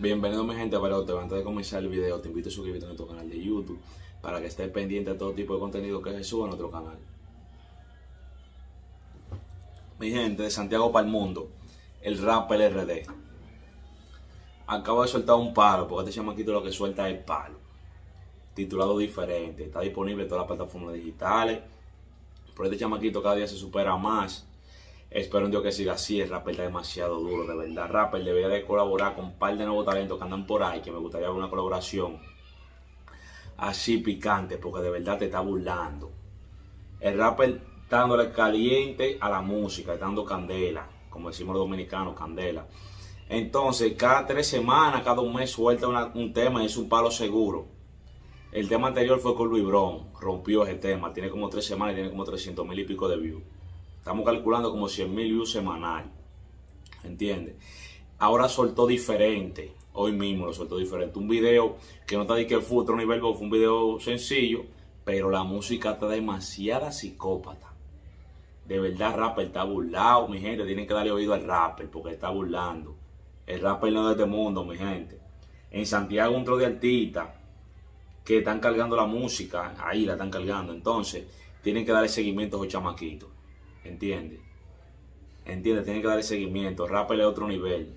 Bienvenido mi gente pero antes de comenzar el video te invito a suscribirte a nuestro canal de YouTube para que estés pendiente de todo tipo de contenido que se suba a nuestro canal. Mi gente de Santiago para el mundo, el rap LRD. Acabo de soltar un palo, porque este chamaquito lo que suelta es palo. Titulado diferente, está disponible en todas las plataformas digitales. Pero este chamaquito cada día se supera más Espero un Dios que siga así. El rapper está demasiado duro, de verdad. Rapper debería de colaborar con un par de nuevos talentos que andan por ahí, que me gustaría ver una colaboración así picante, porque de verdad te está burlando. El rapper está dándole caliente a la música, está dando candela, como decimos los dominicanos, candela. Entonces, cada tres semanas, cada un mes suelta un tema y es un palo seguro. El tema anterior fue con Luis Bron, rompió ese tema, tiene como tres semanas y tiene como 300 mil y pico de views. Estamos calculando como 100 mil views semanal. ¿Entiendes? Ahora soltó diferente. Hoy mismo lo soltó diferente. Un video que no está de que fue otro nivel, fue un video sencillo, pero la música está demasiada psicópata. De verdad, rapper está burlado, mi gente. Tienen que darle oído al rapper porque está burlando. El rapper no es de este mundo, mi gente. En Santiago, un tro de artistas que están cargando la música, ahí la están cargando. Entonces, tienen que darle seguimiento a los chamaquitos. ¿Entiende? ¿Entiende? Tiene que darle seguimiento. Rappel es otro nivel.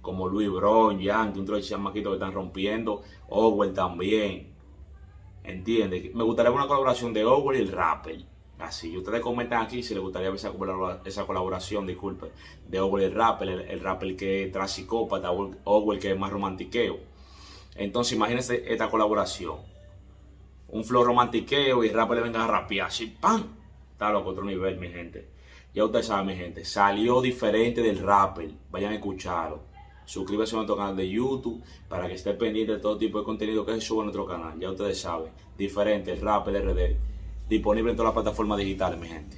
Como Luis Bron, Yankee, un trozo de que están rompiendo. Owell también. ¿Entiende? Me gustaría una colaboración de Owell y el Rappel. Así, ustedes comentan aquí si les gustaría ver esa, colaboración, disculpe, de Owell y el Rappel, el, el que es trasicópata, Owell que es más romantiqueo. Entonces, imagínense esta colaboración. Un flow romantiqueo y Rappel le venga a rapear así, ¡pam! Está loco, otro nivel, mi gente. Ya ustedes saben, mi gente, salió diferente del rapper. Vayan a escucharlo. Suscríbase a nuestro canal de YouTube para que esté pendiente de todo tipo de contenido que se suba a nuestro canal. Ya ustedes saben, diferente, el rapper RD. Disponible en todas las plataformas digitales, mi gente.